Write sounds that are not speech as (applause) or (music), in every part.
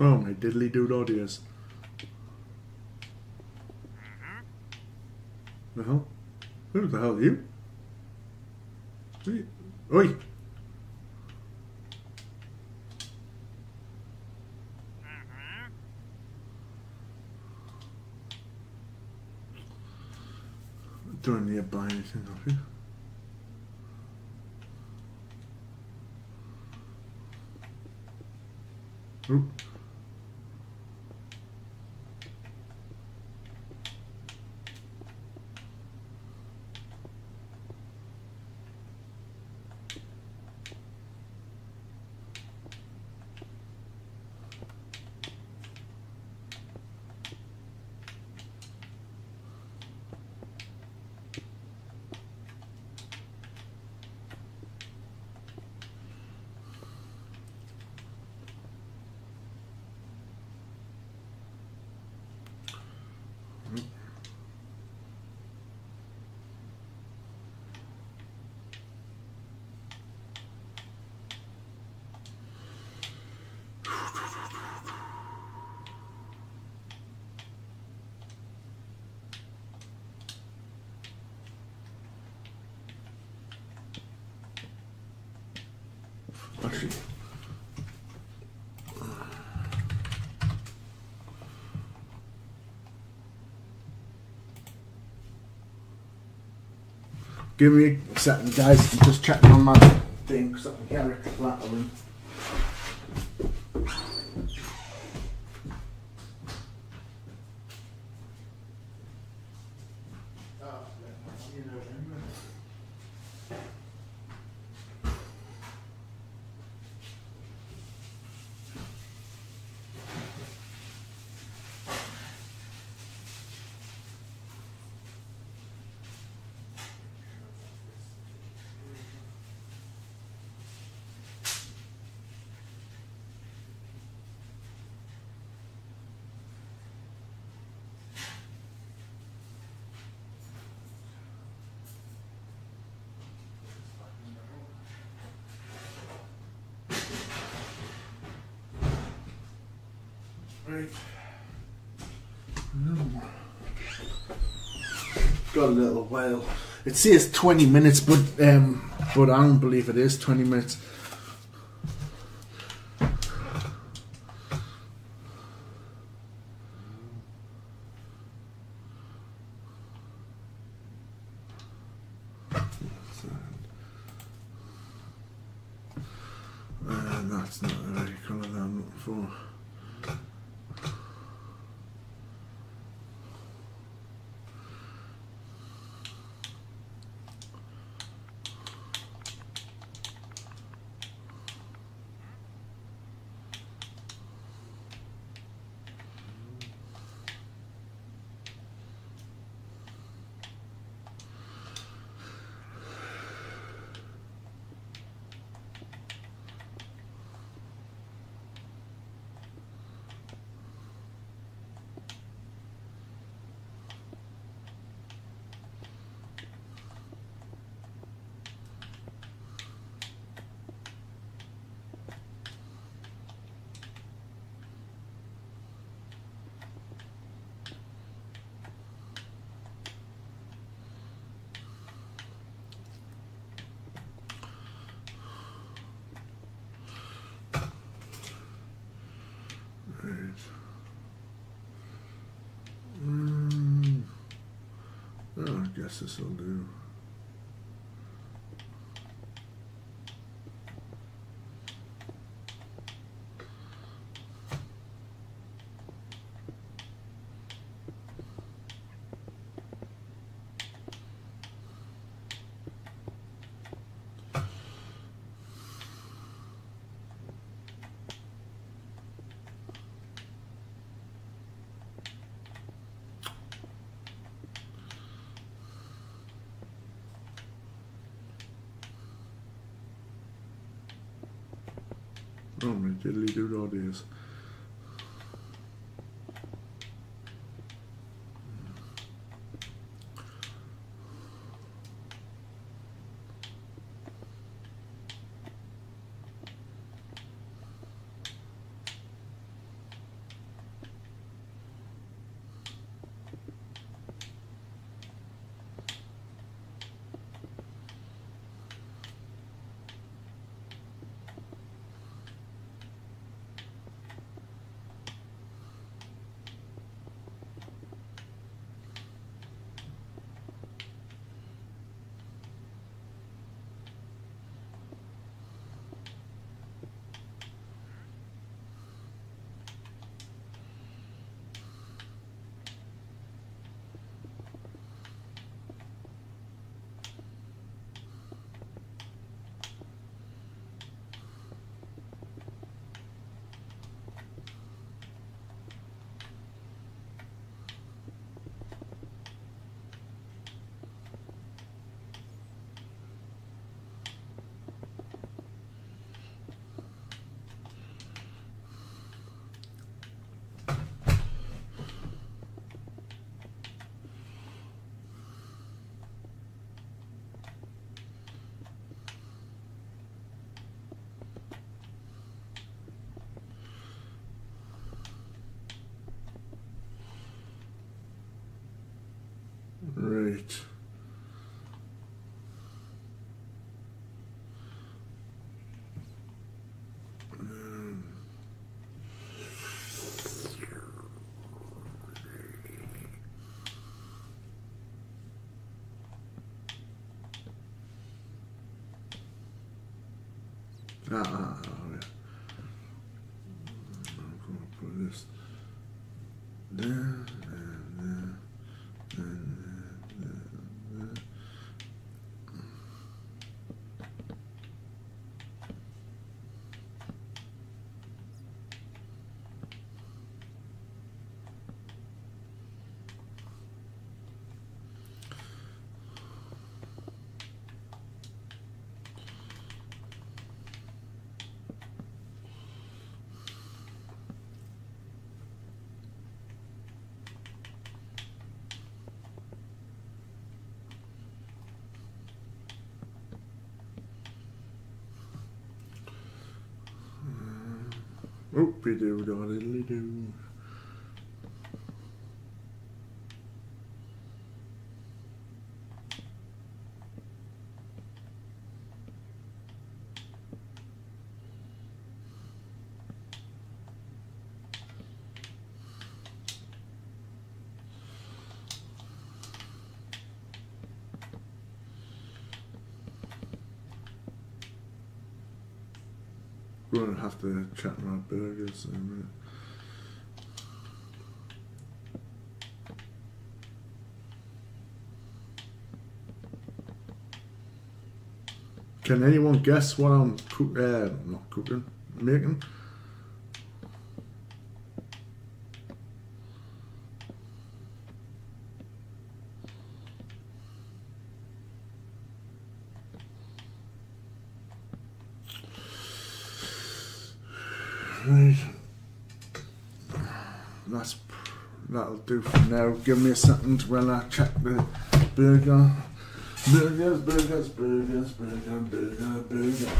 Oh my diddly dude audios. Mm-hmm. The hell? Who the hell are you? Oi! Don't need to buy anything off you. Oop. Actually. Give me a second, guys. I'm just checking on my thing because I can. Right. Got a little while. It says 20 minutes, but um, but I don't believe it is 20 minutes. Uh, that's not the right colour that I'm looking for. Right. Mm. Oh, I guess this will do. My diddly dude audios. Ah, ah, ah, yeah. I'm gonna put this there and there and there, there, there. Oh, be do diddly do. We're gonna have to chat about burgers in a minute. Can anyone guess what I'm cook? Uh, not cooking, making? Right. That's that'll do for now. Give me a second when I check the burger. Burgers, burgers, burgers, burger, burger, burger.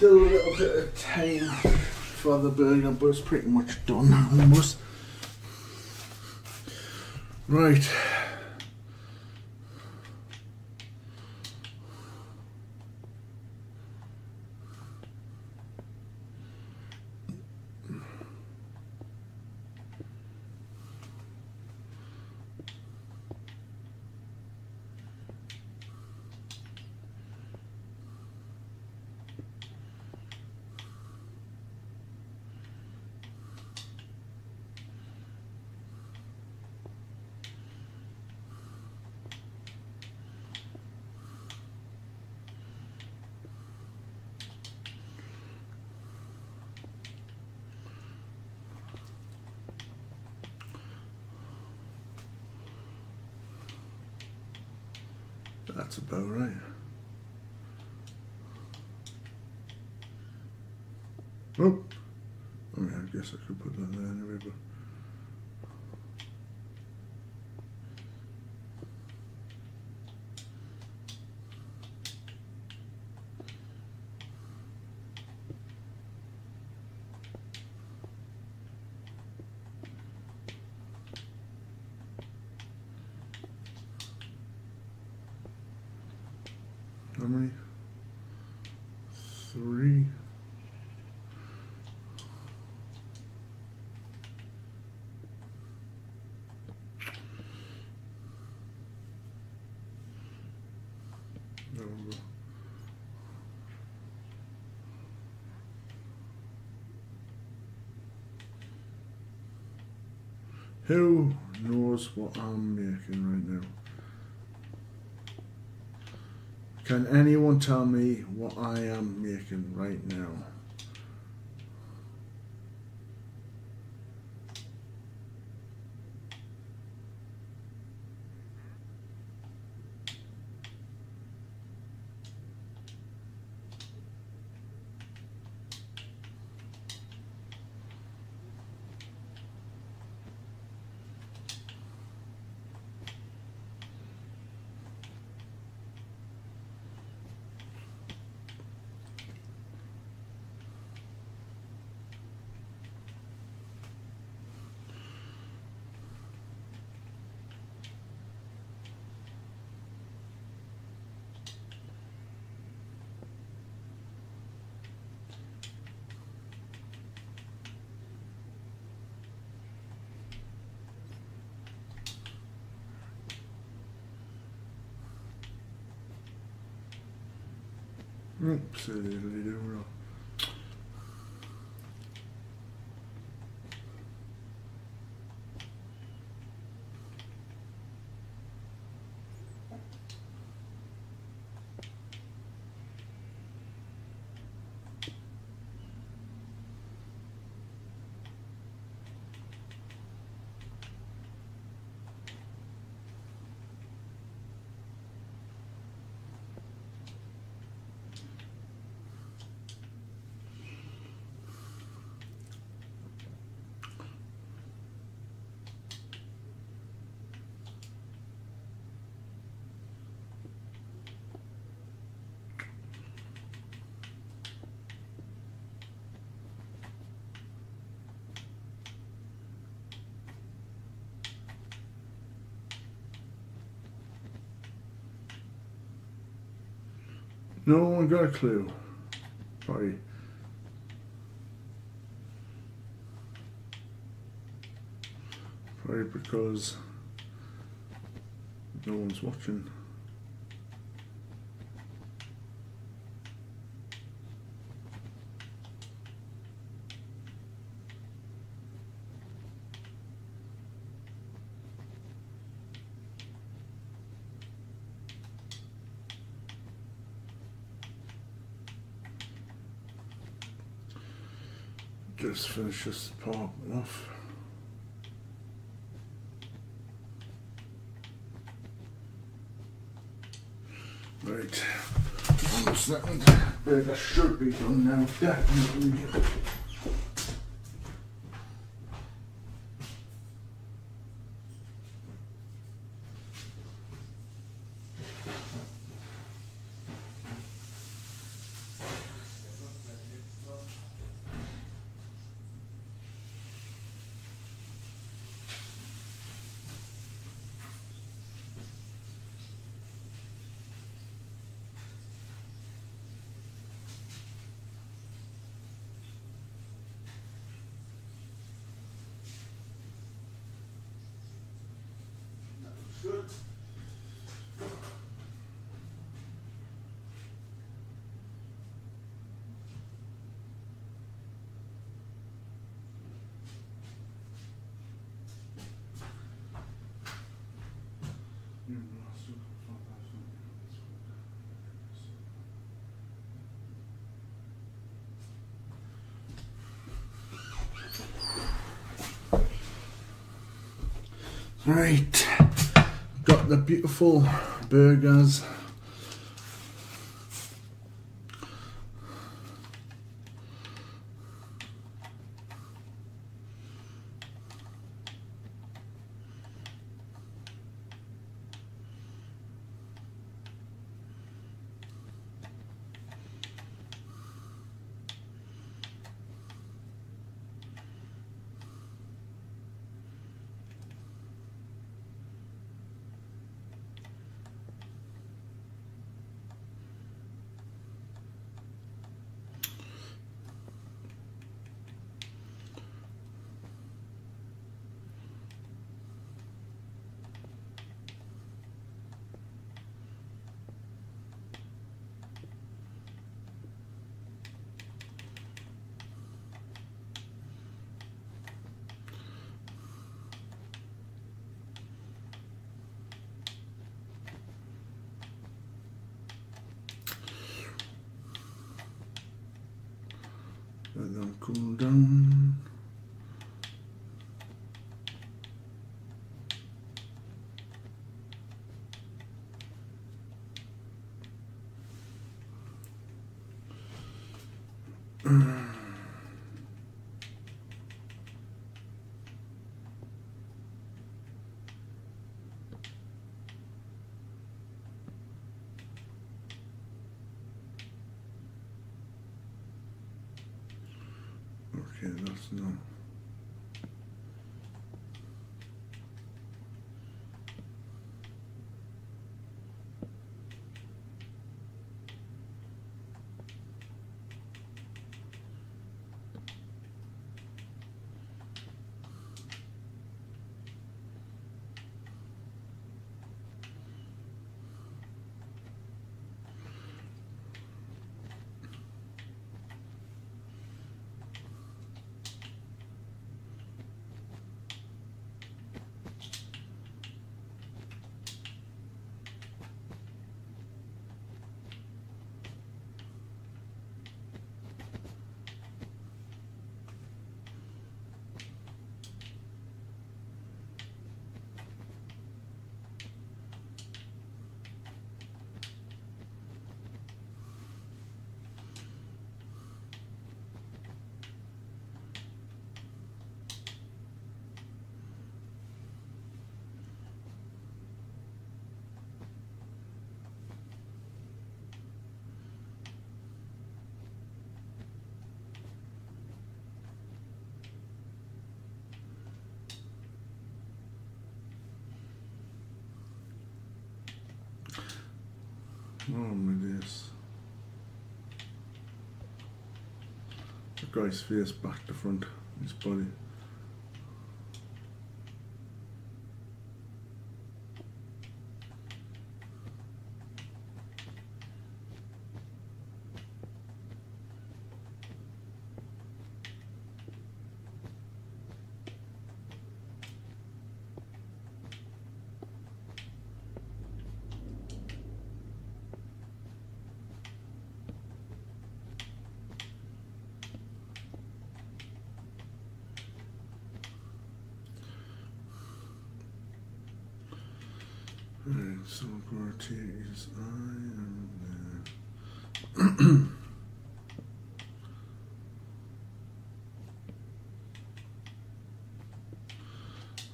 Still a little bit of time for the burger, but it's pretty much done almost. Right. That's about right. Oh, I mean, I guess I could put that there anyway, but. How many? Three. There we go. Who knows what I'm making right now? Can anyone tell me what I am making right now? Absolutely do No one got a clue. Probably. Probably because no one's watching. just finish this part off. Right, almost second. Burger should be done now, definitely. Good. Right, got the beautiful burgers. Let them cool down. Okay, that's not. wrong with this? Guy's face back to front, his body. Alright, so Gortier's eye and then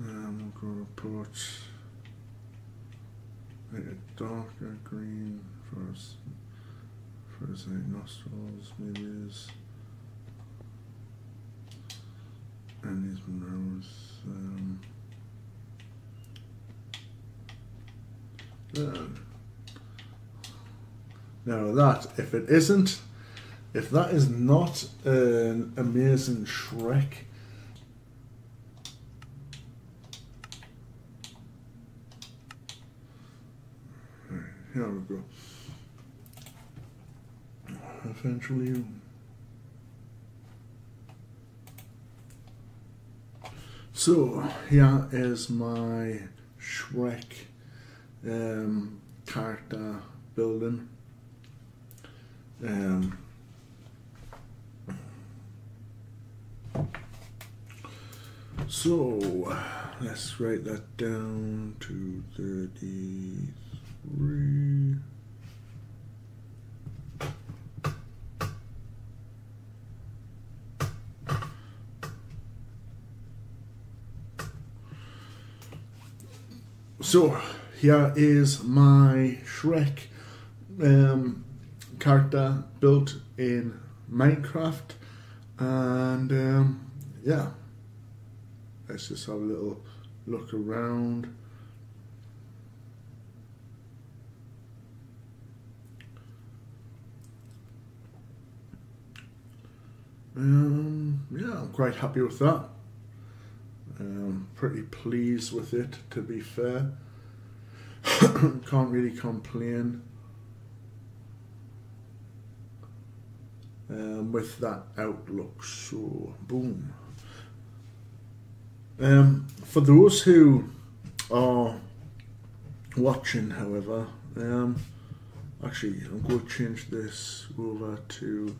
um, we'll go to put like a darker green for for his nostrils, maybe his and his nose. Um, Um, Now that, if it isn't, if that is not an amazing Shrek, here we go. Eventually. So here is my Shrek um, character building. Um, so let's write that down to 33. So here is my Shrek um, character built in Minecraft, and um, yeah, let's just have a little look around. Um, yeah, I'm quite happy with that. Um, pretty pleased with it, to be fair. (coughs) Can't really complain um, with that outlook. So, boom. Um, for those who are watching, however, um, actually, I'm going to change this over to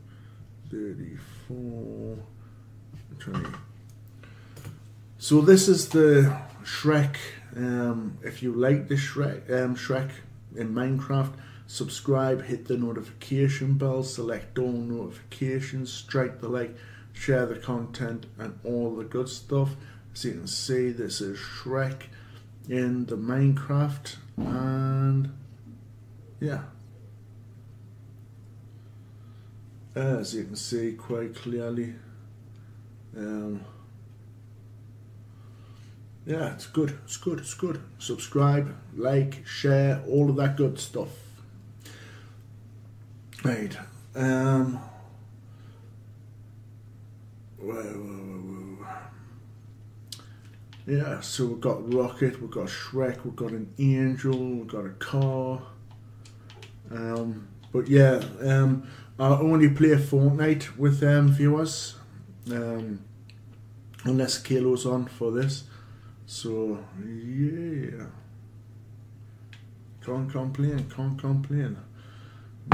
34, 20. So this is the Shrek. Um, if you like the Shrek, um, Shrek in Minecraft, subscribe, hit the notification bell, select all notifications, strike the like, share the content, and all the good stuff. As you can see, this is Shrek in the Minecraft, and yeah. As you can see quite clearly, um, yeah, it's good, it's good, it's good. Subscribe, like, share, all of that good stuff. Right. Um. Whoa, whoa, whoa, yeah, so we've got Rocket, we've got Shrek, we've got an angel, we've got a car. Um, but yeah, um, I only play Fortnite with um, viewers, um, unless Kalo's on for this. So yeah, can't complain, can't complain.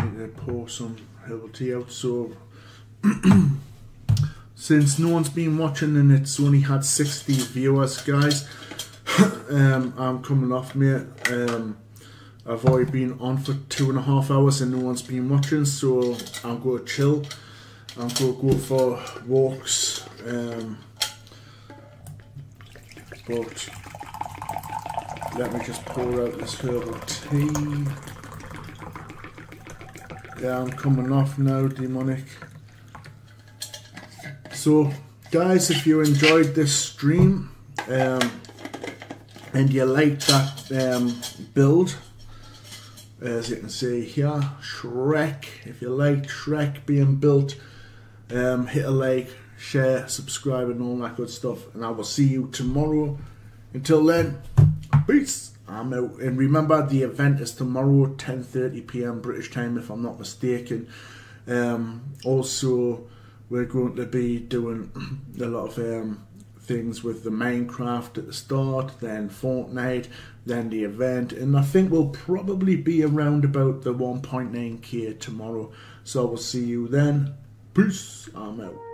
Need to pour some herbal tea out. So (clears throat) since no one's been watching and it's only had 60 viewers, guys, (clears throat) um, I'm coming off, mate. Um, I've already been on for two and a half hours and no one's been watching, so I'm going to chill. I'm going to go for walks. Um, but let me just pour out this herbal tea. Yeah, I'm coming off now, demonic. So, guys, if you enjoyed this stream um, and you like that um, build, as you can see here, Shrek. If you like Shrek being built, um, hit a like, share, subscribe, and all that good stuff. And I will see you tomorrow. Until then, peace. I'm out. And remember, the event is tomorrow, 10:30 p.m. British time, if I'm not mistaken. Um, also, we're going to be doing (clears throat) a lot of um, things with the Minecraft at the start, then Fortnite, then the event, and I think we'll probably be around about the 1.9k tomorrow. So I will see you then. Peace. I'm out.